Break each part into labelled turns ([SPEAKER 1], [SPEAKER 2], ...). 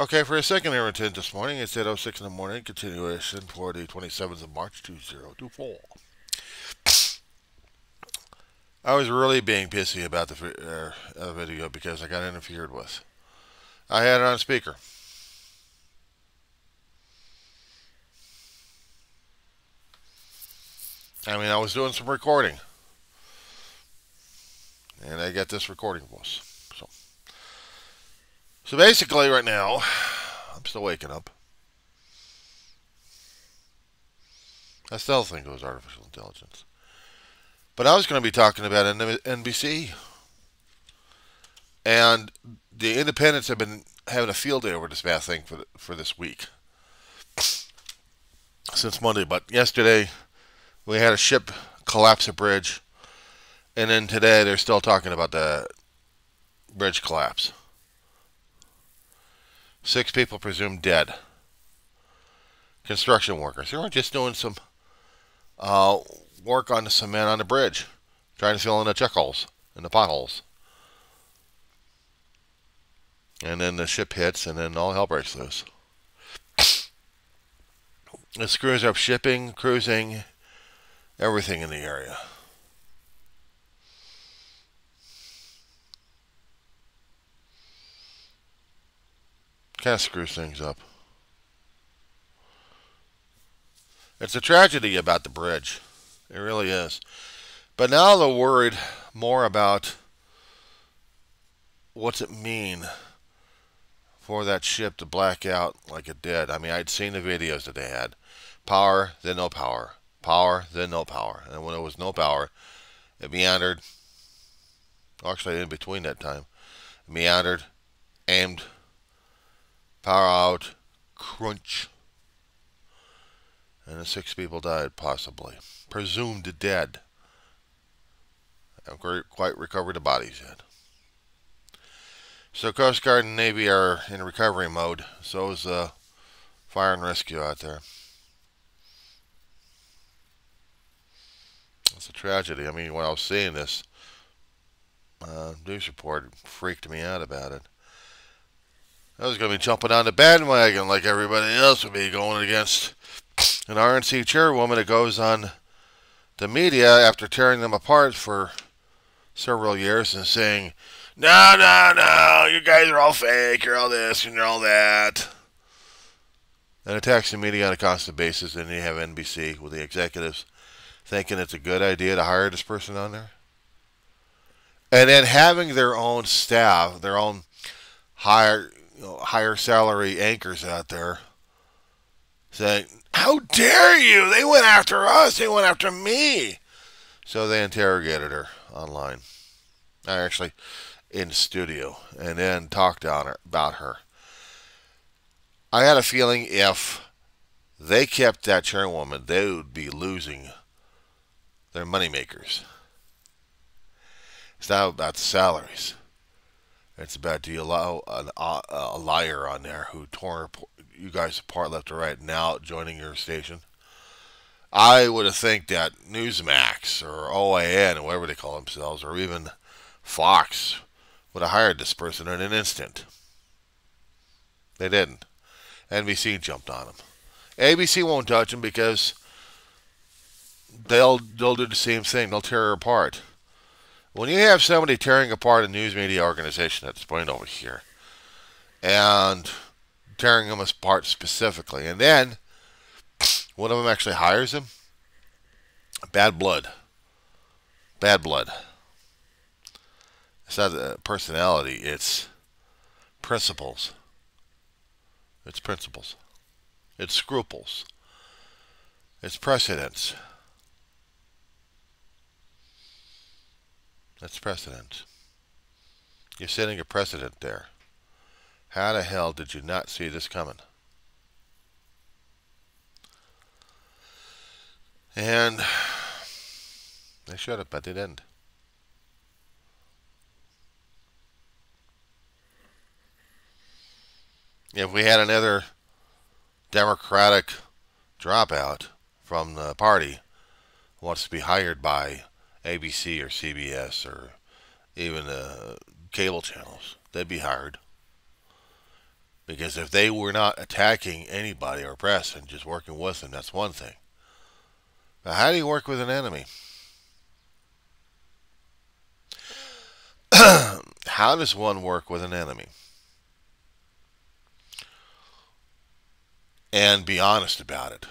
[SPEAKER 1] Okay, for a second irritant this morning, it's 8.06 in the morning, continuation for the 27th of March, 2024. I was really being pissy about the uh, video because I got interfered with. I had it on speaker. I mean, I was doing some recording. And I got this recording voice. So, basically, right now, I'm still waking up. I still think it was artificial intelligence. But I was going to be talking about NBC. And the independents have been having a field day over this bad thing for, the, for this week. Since Monday. But yesterday, we had a ship collapse a bridge. And then today, they're still talking about the bridge collapse. Six people presumed dead. Construction workers. They were just doing some uh, work on the cement on the bridge, trying to fill in the check holes and the potholes. And then the ship hits, and then all hell breaks loose. It screws up shipping, cruising, everything in the area. Kind of screws things up. It's a tragedy about the bridge. It really is. But now they're worried more about what's it mean for that ship to black out like it did. I mean, I'd seen the videos that they had. Power, then no power. Power, then no power. And when it was no power, it meandered. Actually, in between that time, meandered, aimed, power out, crunch. And the six people died, possibly presumed dead. Haven't quite recovered the bodies yet. So Coast Guard and Navy are in recovery mode. So is uh, fire and rescue out there. It's a tragedy. I mean, when I was seeing this uh, news report, freaked me out about it. I was going to be jumping on the bandwagon like everybody else would be going against an RNC chairwoman that goes on the media, after tearing them apart for several years and saying, no, no, no, you guys are all fake, you're all this, and you're all that. And attacks the media on a constant basis, and you have NBC with the executives thinking it's a good idea to hire this person on there. And then having their own staff, their own higher, you know, higher salary anchors out there saying, how dare you? They went after us. They went after me. So they interrogated her online. Actually, in studio, and then talked on her, about her. I had a feeling if they kept that chairwoman, they would be losing their moneymakers. It's not about the salaries. It's about you allow an, uh, a liar on there who tore you guys apart left or right now joining your station. I would have think that Newsmax or OAN or whatever they call themselves or even Fox would have hired this person in an instant. They didn't. NBC jumped on him. ABC won't touch him because they'll they'll do the same thing. They'll tear her apart. When you have somebody tearing apart a news media organization at this point over here, and tearing them apart specifically. And then one of them actually hires him. Bad blood. Bad blood. It's not personality, it's principles. It's principles. It's scruples. It's precedents. That's precedent. You're setting a precedent there. How the hell did you not see this coming? And they should have, but they didn't. If we had another Democratic dropout from the party wants to be hired by ABC or CBS or even the cable channels, they'd be hired. Because if they were not attacking anybody or press and just working with them, that's one thing. But how do you work with an enemy? how does one work with an enemy? And be honest about it.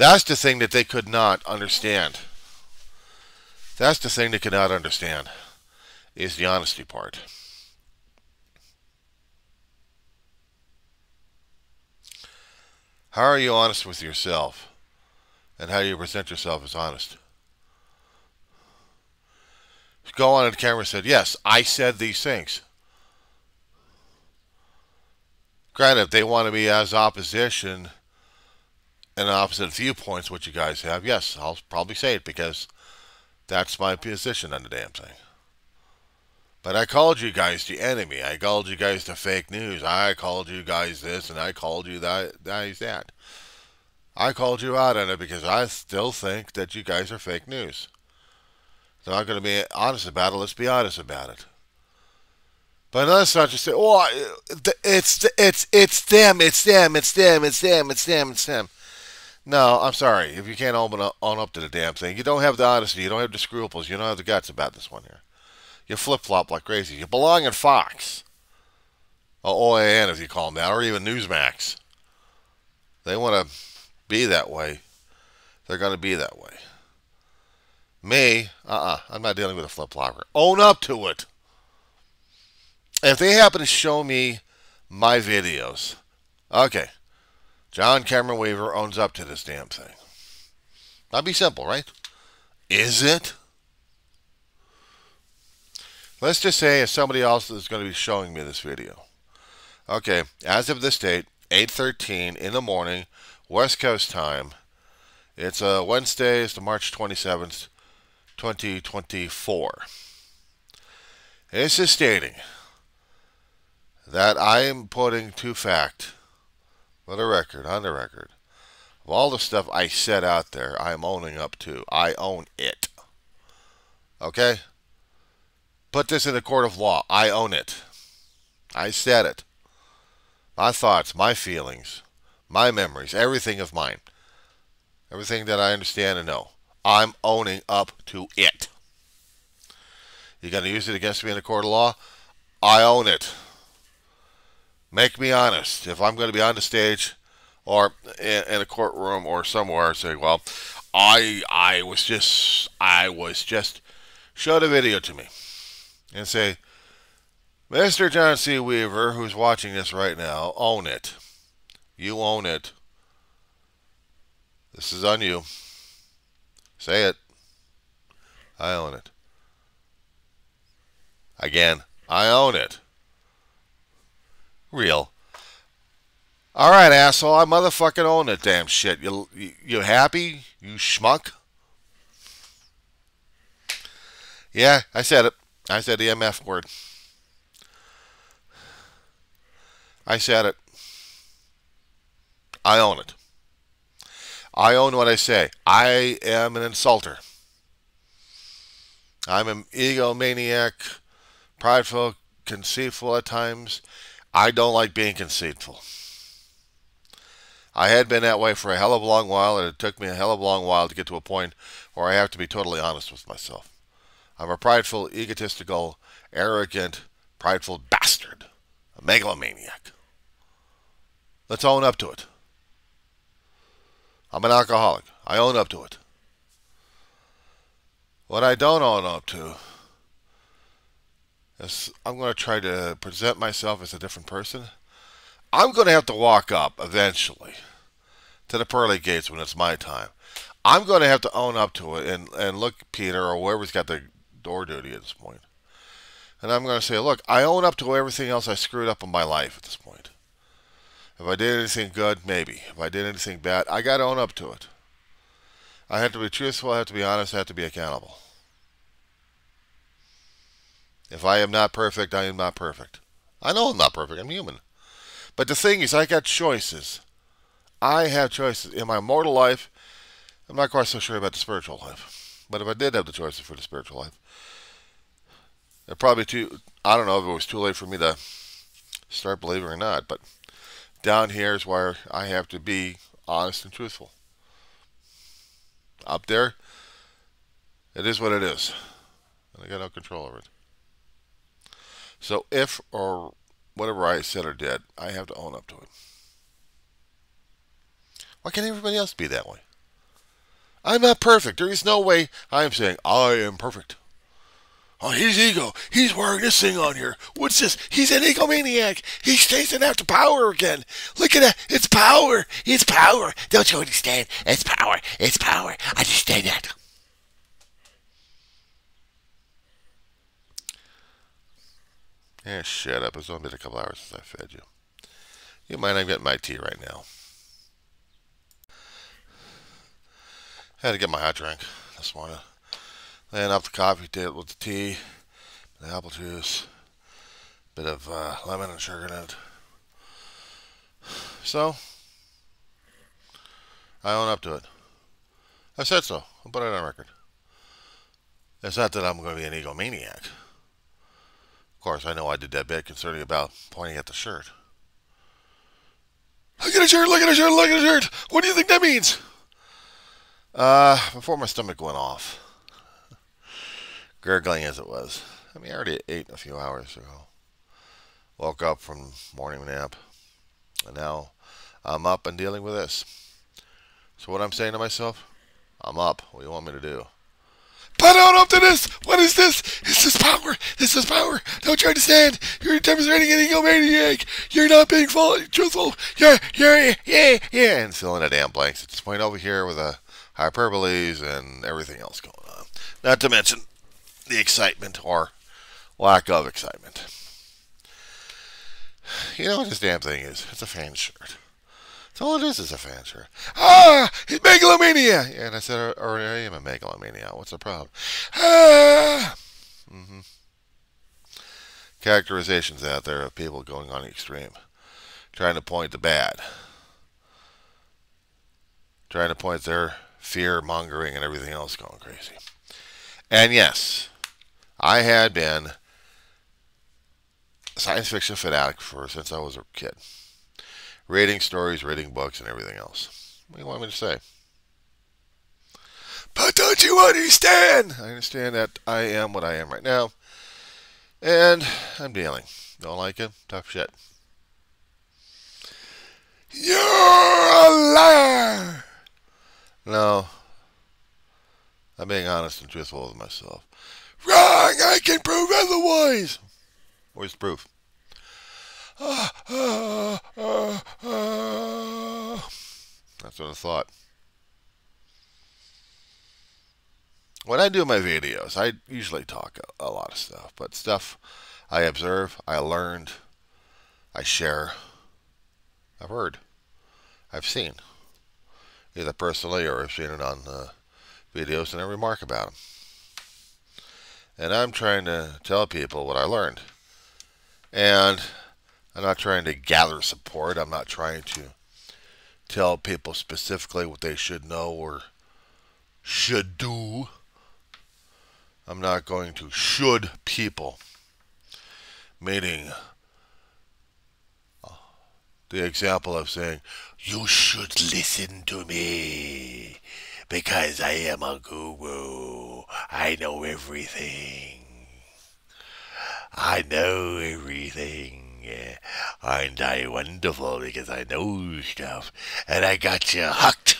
[SPEAKER 1] That's the thing that they could not understand. That's the thing they could not understand is the honesty part. How are you honest with yourself? And how do you present yourself as honest? Go on the camera said, Yes, I said these things. Granted, they want to be as opposition and opposite viewpoints, what you guys have, yes, I'll probably say it because that's my position on the damn thing. But I called you guys the enemy. I called you guys the fake news. I called you guys this, and I called you that. That. I called you out on it because I still think that you guys are fake news. So I'm going to be honest about it. Let's be honest about it. But let's not just say, "Oh, it's it's them, it's them, it's them, it's them, it's them, it's them, it's them." No, I'm sorry. If you can't own up, own up to the damn thing, you don't have the honesty, you don't have the scruples, you don't have the guts about this one here. You flip flop like crazy. You belong in Fox, or OAN if you call them that, or even Newsmax. They want to be that way. They're going to be that way. Me, uh-uh, I'm not dealing with a flip flopper. Own up to it. If they happen to show me my videos, okay, John Cameron Weaver owns up to this damn thing. That'd be simple, right? Is it? Let's just say if somebody else is going to be showing me this video. Okay, as of this date, 8.13 in the morning, West Coast time. It's a uh, Wednesday, it's the March 27th, 2024. This is stating that I am putting to fact, for the record, on the record, of all the stuff I said out there, I'm owning up to. I own it. Okay? Put this in a court of law. I own it. I said it. My thoughts, my feelings, my memories, everything of mine. Everything that I understand and know. I'm owning up to it. You're going to use it against me in a court of law? I own it. Make me honest. If I'm going to be on the stage or in, in a courtroom or somewhere saying, well, I I was just I was just show the video to me and say, Mr. John C. Weaver, who's watching this right now, own it. You own it. This is on you. Say it. I own it. Again, I own it. Real. All right, asshole. I motherfucking own that damn shit. You, you, you happy? You schmuck? Yeah, I said it. I said the MF word. I said it. I own it. I own what I say. I am an insulter. I'm an egomaniac, prideful, conceitful at times. I don't like being conceitful. I had been that way for a hell of a long while, and it took me a hell of a long while to get to a point where I have to be totally honest with myself. I'm a prideful, egotistical, arrogant, prideful bastard. A megalomaniac. Let's own up to it. I'm an alcoholic. I own up to it. What I don't own up to I'm going to try to present myself as a different person. I'm going to have to walk up eventually to the pearly gates when it's my time. I'm going to have to own up to it and, and look Peter or whoever's got the door duty at this point. And I'm going to say, look, I own up to everything else I screwed up in my life at this point. If I did anything good, maybe. If I did anything bad, I got to own up to it. I have to be truthful, I have to be honest, I have to be accountable. If I am not perfect, I am not perfect. I know I'm not perfect, I'm human. But the thing is, I got choices. I have choices. In my mortal life, I'm not quite so sure about the spiritual life. But if I did have the choices for the spiritual life, are probably two I don't know if it was too late for me to start believing or not, but down here is where I have to be honest and truthful. Up there, it is what it is. And I got no control over it. So if or whatever I said or did, I have to own up to it. Why can't everybody else be that way? I'm not perfect. There is no way I'm saying I am perfect. Oh, he's ego. He's wearing this thing on here. What's this? He's an egomaniac. He's chasing after power again. Look at that. It's power. It's power. Don't you understand? It's power. It's power. I understand that. Yeah, shut up. It's only been a couple hours since I fed you. You mind I'm getting my tea right now. I Had to get my hot drink this morning. Laying up the coffee table with the tea, the apple juice, bit of uh, lemon and sugar in it. So, I own up to it. I said so. I'll put it on record. It's not that I'm going to be an egomaniac. Of course, I know I did that bit concerning about pointing at the shirt. Look at a shirt, look at a shirt, look at a shirt. What do you think that means? Uh, before my stomach went off gurgling as it was. I mean, I already ate a few hours ago. Woke up from morning nap, and now I'm up and dealing with this. So what I'm saying to myself, I'm up. What do you want me to do? Put out up to this! What is this? This is power! This is power! Don't you understand? You're demonstrating an egomaniac! You're not being truthful! You're, you're, yeah, yeah! And filling the damn blanks at this point over here with a hyperboles and everything else going on. Not to mention the excitement or lack of excitement. You know what this damn thing is? It's a fan shirt. That's all it is, is a fan. Ah, he's megalomania! And I said, or, I am a megalomania. What's the problem? Ah! Mm-hmm. Characterizations out there of people going on the extreme. Trying to point the bad. Trying to point their fear mongering and everything else going crazy. And yes, I had been science fiction fanatic for since I was a kid. Reading stories, reading books, and everything else. What do you want me to say? But don't you understand? I understand that I am what I am right now. And I'm dealing. Don't like it? Tough shit. You're a liar! No. I'm being honest and truthful with myself. Wrong! I can prove otherwise! Where's the proof? Uh, uh, uh, That's what I thought. When I do my videos, I usually talk a, a lot of stuff, but stuff I observe, I learned, I share, I've heard, I've seen, either personally or I've seen it on the videos and I remark about them. And I'm trying to tell people what I learned. And I'm not trying to gather support. I'm not trying to tell people specifically what they should know or should do. I'm not going to should people. Meaning uh, the example of saying, you should listen to me because I am a guru. I know everything. I know everything. Aren't I wonderful because I know stuff and I got you hooked.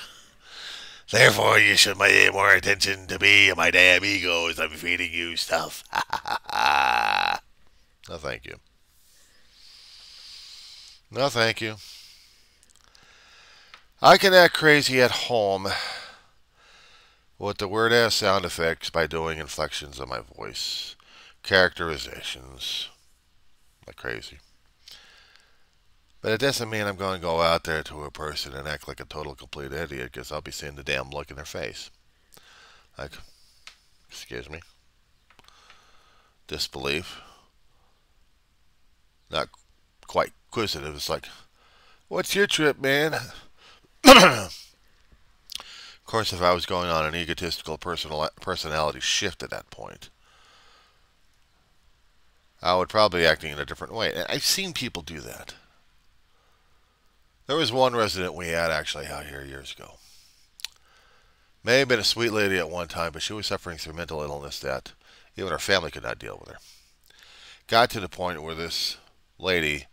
[SPEAKER 1] Therefore, you should pay more attention to me and my damn ego as I'm feeding you stuff. no, thank you. No, thank you. I can act crazy at home with the word as sound effects by doing inflections of my voice, characterizations, like crazy. But it doesn't mean I'm going to go out there to a person and act like a total complete idiot because I'll be seeing the damn look in their face. Like, excuse me, disbelief, not quite inquisitive. It's like, what's your trip, man? Of course, if I was going on an egotistical personal personality shift at that point, I would probably be acting in a different way. And I've seen people do that. There was one resident we had actually out here years ago. May have been a sweet lady at one time, but she was suffering through mental illness that even her family could not deal with her. Got to the point where this lady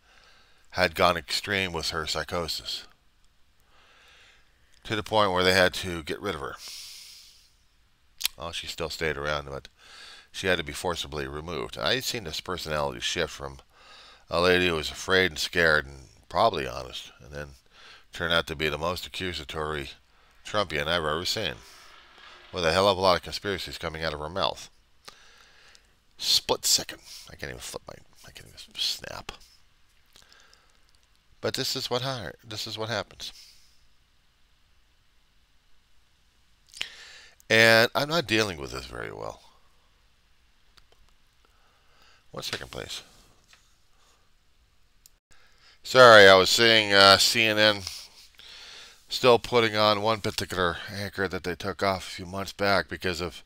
[SPEAKER 1] had gone extreme with her psychosis. To the point where they had to get rid of her. Well, she still stayed around, but she had to be forcibly removed. I had seen this personality shift from a lady who was afraid and scared and probably honest, and then turned out to be the most accusatory Trumpian I've ever seen, with a hell of a lot of conspiracies coming out of her mouth. Split second. I can't even flip my. I can't even snap. But this is what this is what happens. And I'm not dealing with this very well. One second, please. Sorry, I was seeing uh, CNN still putting on one particular anchor that they took off a few months back because of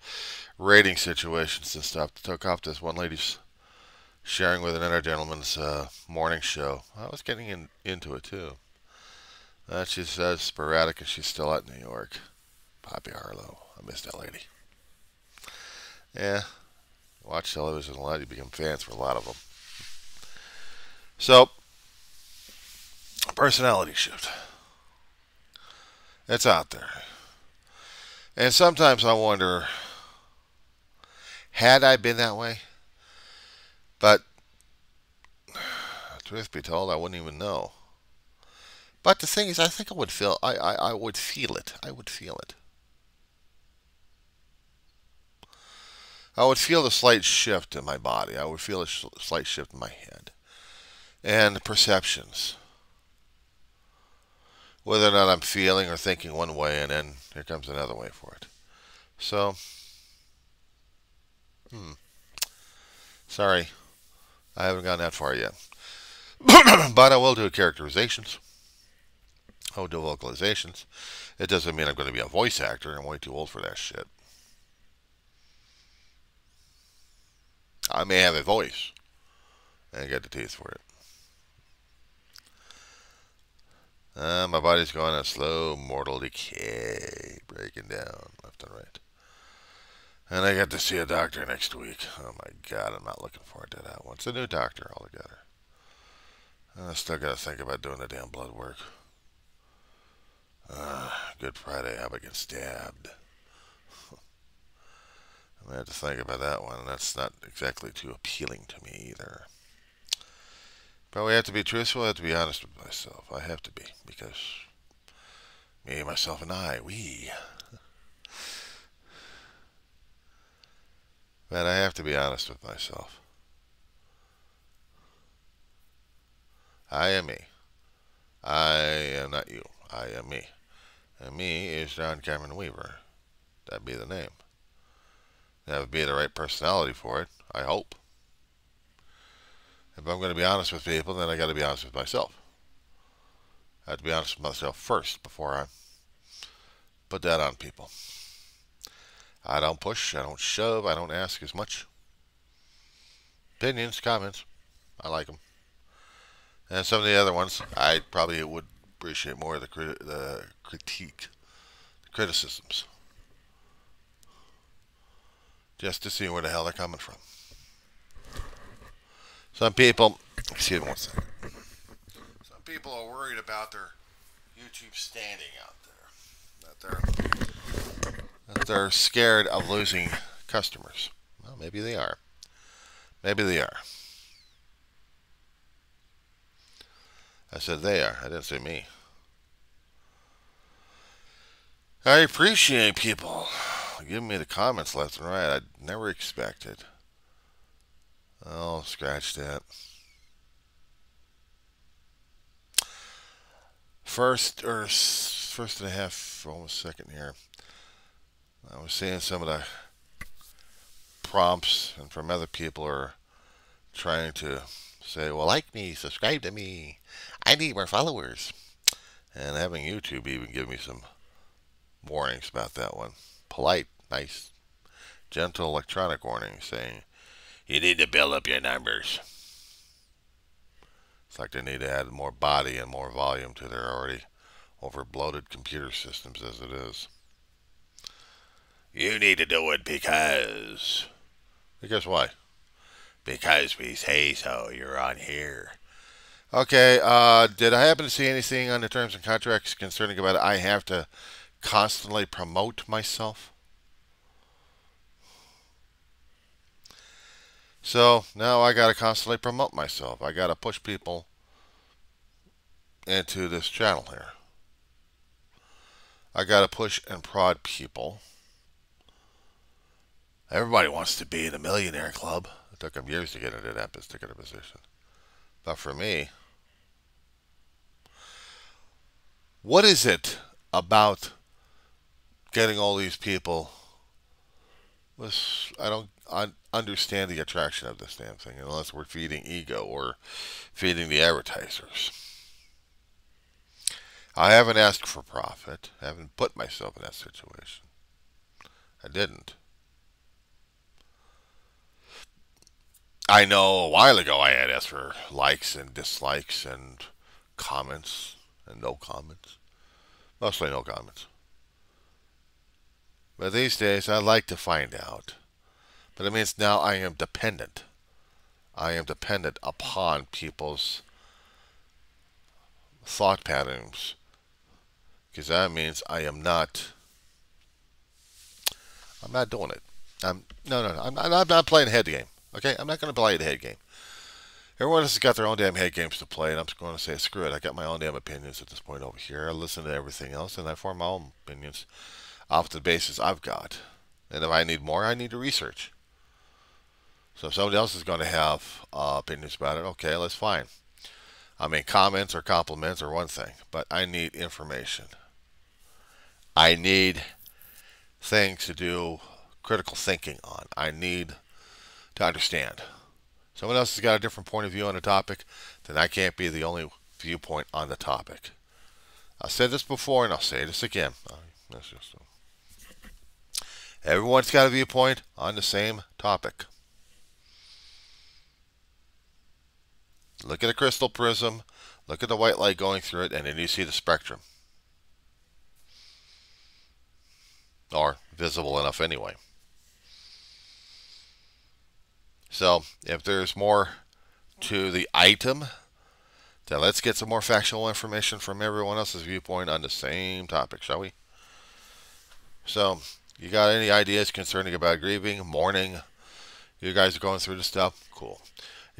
[SPEAKER 1] rating situations and stuff. They took off this one lady's sharing with another gentleman's uh, morning show. I was getting in, into it too. Uh, she says sporadic and she's still at New York. Poppy Harlow. I miss that lady. Yeah. Watch television a lot. You become fans for a lot of them. So, personality shift. It's out there. And sometimes I wonder, had I been that way? But, truth be told, I wouldn't even know. But the thing is, I think I would feel, I, I, I would feel it. I would feel it. I would feel a slight shift in my body. I would feel a slight shift in my head. And perceptions whether or not I'm feeling or thinking one way, and then here comes another way for it. So, hmm. Sorry, I haven't gone that far yet. but I will do characterizations. I'll do vocalizations. It doesn't mean I'm going to be a voice actor. I'm way too old for that shit. I may have a voice and get the teeth for it. Uh, my body's going a slow mortal decay, breaking down left and right. And I got to see a doctor next week. Oh my god, I'm not looking forward to that. It's a new doctor altogether. I still got to think about doing the damn blood work. Uh, Good Friday, how about getting stabbed? I'm to have to think about that one, that's not exactly too appealing to me either. But we have to be truthful. I have to be honest with myself. I have to be because me, myself, and I, we. but I have to be honest with myself. I am me. I am not you. I am me. And me is John Cameron Weaver. That'd be the name. That would be the right personality for it, I hope. If I'm going to be honest with people, then I got to be honest with myself. I have to be honest with myself first before I put that on people. I don't push, I don't shove, I don't ask as much. Opinions, comments, I like them. And some of the other ones, I probably would appreciate more the, crit the critique, the criticisms. Just to see where the hell they're coming from. Some people, excuse me one second. Some people are worried about their YouTube standing out there. That they're, that they're scared of losing customers. Well, maybe they are. Maybe they are. I said they are. I didn't say me. I appreciate people giving me the comments left and right. I never expected. I'll scratch that. First, or first and a half, almost second here. I was seeing some of the prompts and from other people are trying to say, well, like me, subscribe to me. I need more followers. And having YouTube even give me some warnings about that one. Polite, nice, gentle electronic warning saying, You need to build up your numbers. It's like they need to add more body and more volume to their already over bloated computer systems as it is. You need to do it because. Because why? Because we say so. You're on here. Okay, uh, did I happen to see anything on the terms and contracts concerning about? I have to constantly promote myself? So now I got to constantly promote myself. I got to push people into this channel here. I got to push and prod people. Everybody wants to be in a millionaire club. It took them years to get into that particular position. But for me, what is it about getting all these people? I don't understand the attraction of this damn thing unless we're feeding ego or feeding the advertisers. I haven't asked for profit. I haven't put myself in that situation. I didn't. I know a while ago I had asked for likes and dislikes and comments and no comments. Mostly no comments. But these days I'd like to find out. It means now I am dependent. I am dependent upon people's thought patterns because that means I am not. I'm not doing it. I'm no, no, no. I'm, I'm not playing a head game. Okay, I'm not going to play the head game. Everyone else has got their own damn head games to play, and I'm just going to say, screw it. I got my own damn opinions at this point over here. I listen to everything else, and I form my own opinions off the basis I've got. And if I need more, I need to research. So if somebody else is going to have uh, opinions about it, okay, that's fine. I mean, comments or compliments are one thing, but I need information. I need things to do critical thinking on. I need to understand. Someone else has got a different point of view on a topic, then I can't be the only viewpoint on the topic. I said this before and I'll say this again. Uh, that's just everyone's got a viewpoint on the same topic. Look at a crystal prism, look at the white light going through it, and then you see the spectrum. Or visible enough anyway. So if there's more to the item, then let's get some more factual information from everyone else's viewpoint on the same topic, shall we? So, you got any ideas concerning about grieving, mourning? You guys are going through the stuff? Cool.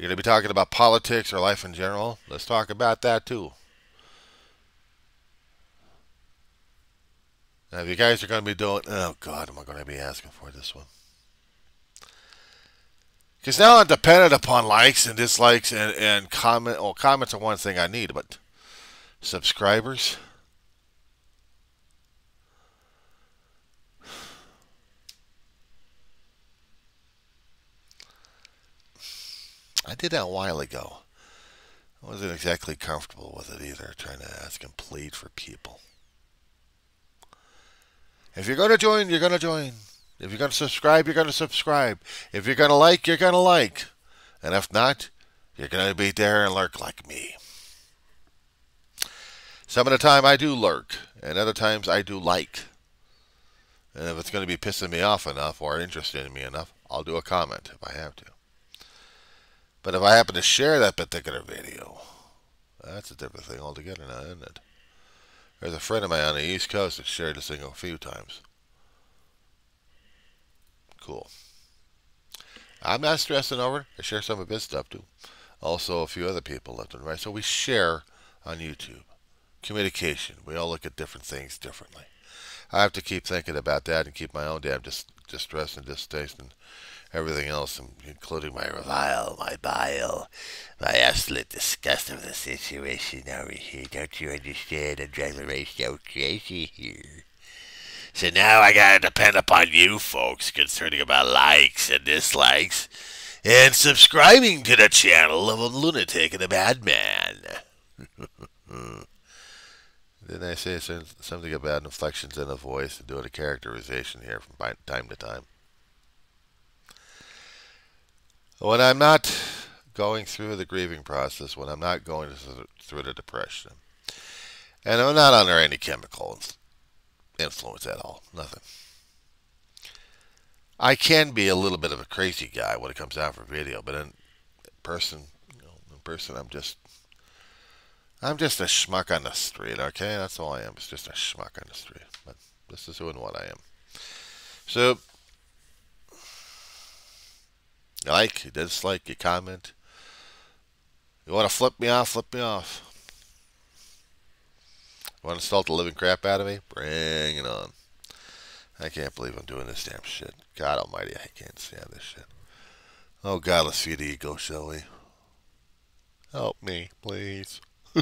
[SPEAKER 1] You're going to be talking about politics or life in general? Let's talk about that too. Now, if you guys are going to be doing, oh God, am I going to be asking for this one? Because now I'm dependent upon likes and dislikes and, and comment. Well, comments are one thing I need, but subscribers. I did that a while ago. I wasn't exactly comfortable with it either, trying to ask and plead for people. If you're going to join, you're going to join. If you're going to subscribe, you're going to subscribe. If you're going to like, you're going to like. And if not, you're going to be there and lurk like me. Some of the time I do lurk, and other times I do like. And if it's going to be pissing me off enough or interested in me enough, I'll do a comment if I have to. But if I happen to share that particular video, that's a different thing altogether now, isn't it? There's a friend of mine on the East Coast that shared this thing a few times. Cool. I'm not stressing over it. I share some of his stuff too. Also, a few other people left and right. So we share on YouTube. Communication. We all look at different things differently. I have to keep thinking about that and keep my own damn dis distress and distaste and everything else, including my revile, my bile, my absolute disgust of the situation over here. Don't you understand? I'm driving the race so crazy here. So now I gotta depend upon you folks concerning about likes and dislikes and subscribing to the channel of a lunatic and a madman. Didn't I say something about inflections in the voice and doing a characterization here from time to time? When I'm not going through the grieving process, when I'm not going through the depression, and I'm not under any chemical influence at all, nothing. I can be a little bit of a crazy guy when it comes out for video, but in person, you know, in person, I'm just, I'm just a schmuck on the street. Okay, that's all I am. It's just a schmuck on the street. But this is who and what I am. So, you like, you dislike, you comment. You want to flip me off, flip me off. You want to insult the living crap out of me? Bring it on. I can't believe I'm doing this damn shit. God almighty, I can't stand this shit. Oh God, let's feed the ego, shall we? Help me, please.